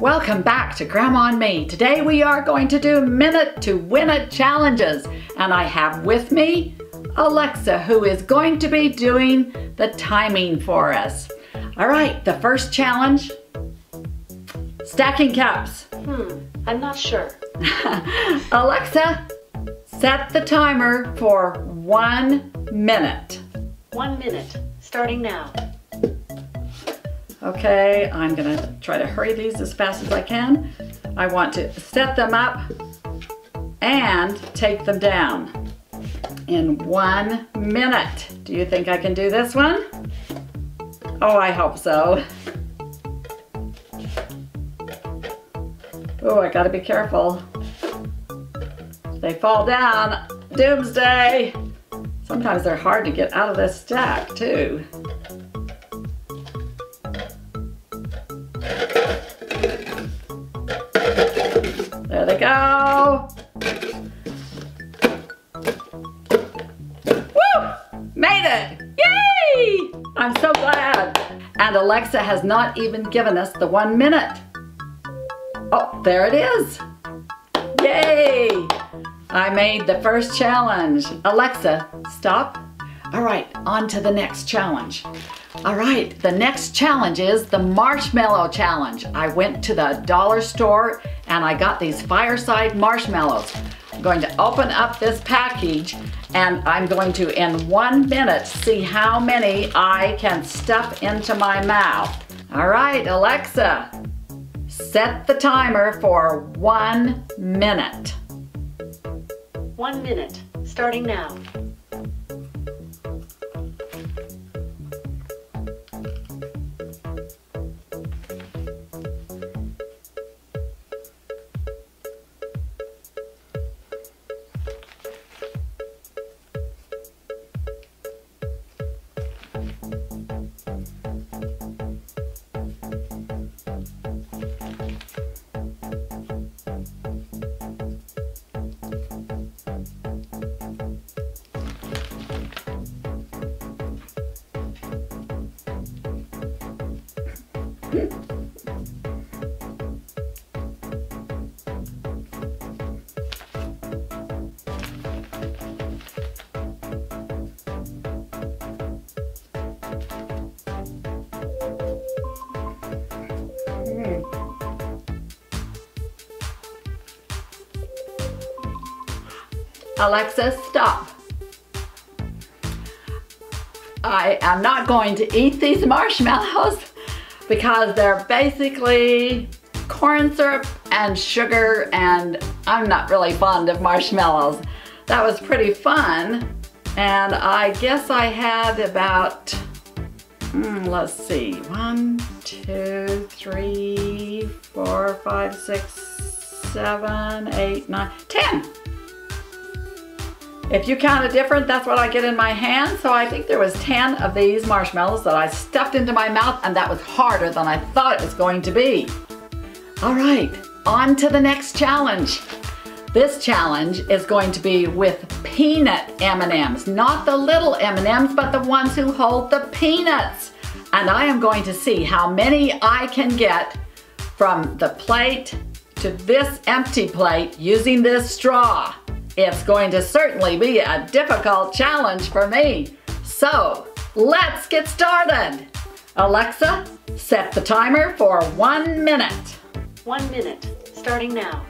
Welcome back to Grandma and Me. Today we are going to do minute to win it challenges. And I have with me Alexa who is going to be doing the timing for us. All right, the first challenge, stacking cups. Hmm, I'm not sure. Alexa, set the timer for one minute. One minute, starting now. Okay, I'm gonna try to hurry these as fast as I can. I want to set them up and take them down in one minute. Do you think I can do this one? Oh, I hope so. Oh, I gotta be careful. They fall down. Doomsday. Sometimes they're hard to get out of this stack too. Go. Woo! Made it! Yay! I'm so glad. And Alexa has not even given us the one minute. Oh, there it is. Yay! I made the first challenge. Alexa, stop. All right, on to the next challenge. All right, the next challenge is the marshmallow challenge. I went to the dollar store and I got these fireside marshmallows. I'm going to open up this package and I'm going to, in one minute, see how many I can stuff into my mouth. All right, Alexa, set the timer for one minute. One minute, starting now. Hmm. Alexa, stop. I am not going to eat these marshmallows because they're basically corn syrup and sugar and I'm not really fond of marshmallows. That was pretty fun and I guess I had about, mm, let's see, one, two, three, four, five, six, seven, eight, nine, ten. If you count it different, that's what I get in my hand. So I think there was 10 of these marshmallows that I stuffed into my mouth and that was harder than I thought it was going to be. All right, on to the next challenge. This challenge is going to be with peanut M&Ms, not the little M&Ms, but the ones who hold the peanuts. And I am going to see how many I can get from the plate to this empty plate using this straw. It's going to certainly be a difficult challenge for me. So let's get started. Alexa, set the timer for one minute. One minute, starting now.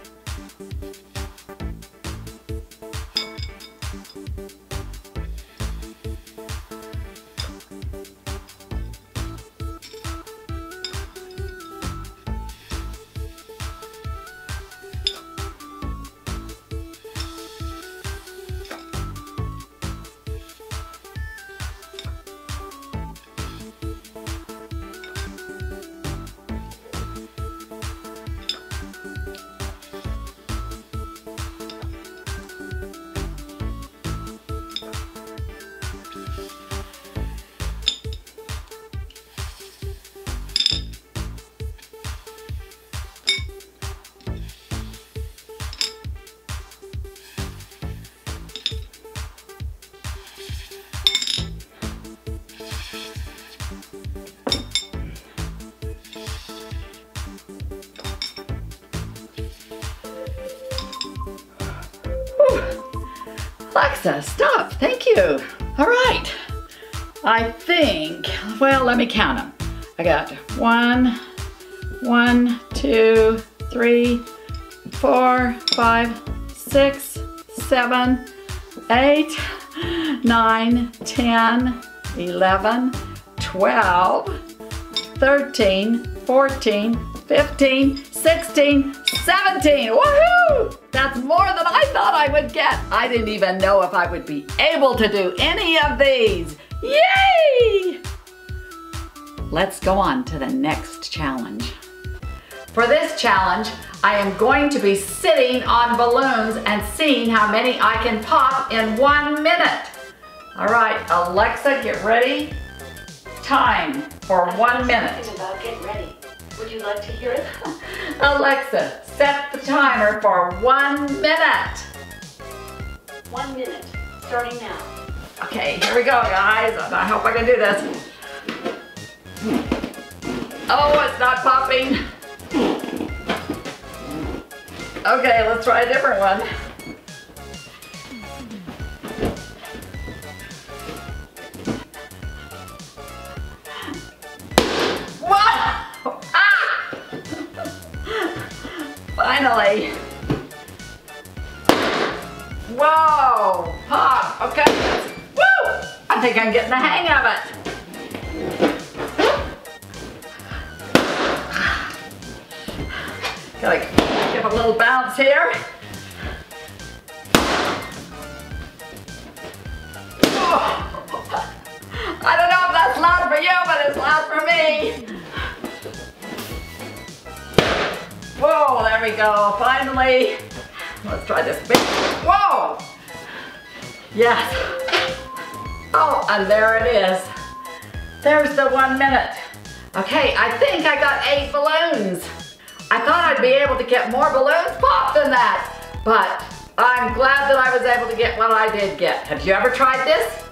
Alexa, stop. Thank you. All right. I think, well, let me count them. I got one, one, two, three, four, five, six, seven, eight, nine, ten, eleven, twelve, thirteen, fourteen, fifteen, sixteen, seventeen. Woohoo! That's more than I thought I would get. I didn't even know if I would be able to do any of these. Yay! Let's go on to the next challenge. For this challenge, I am going to be sitting on balloons and seeing how many I can pop in one minute. All right, Alexa, get ready. Time for one minute. About get ready. Would you like to hear it? Alexa, set the timer for one minute. One minute, starting now. Okay, here we go, guys. I hope I can do this. Oh, it's not popping. Okay, let's try a different one. Finally. Whoa! Pop, okay. Woo! I think I'm getting the hang of it. Gotta give a little bounce here. Oh. I don't know if that's loud for you, but it's loud for me. There we go, finally. Let's try this big, whoa! Yes. Oh, and there it is. There's the one minute. Okay, I think I got eight balloons. I thought I'd be able to get more balloons popped than that, but I'm glad that I was able to get what I did get. Have you ever tried this?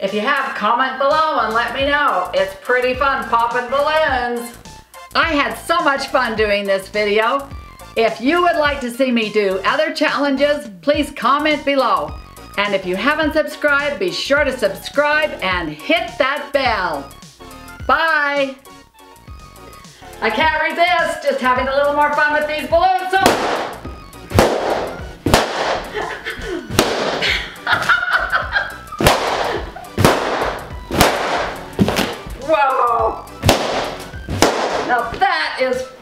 If you have, comment below and let me know. It's pretty fun popping balloons. I had so much fun doing this video. If you would like to see me do other challenges, please comment below. And if you haven't subscribed, be sure to subscribe and hit that bell. Bye. I can't resist just having a little more fun with these balloons. So Whoa! Now that is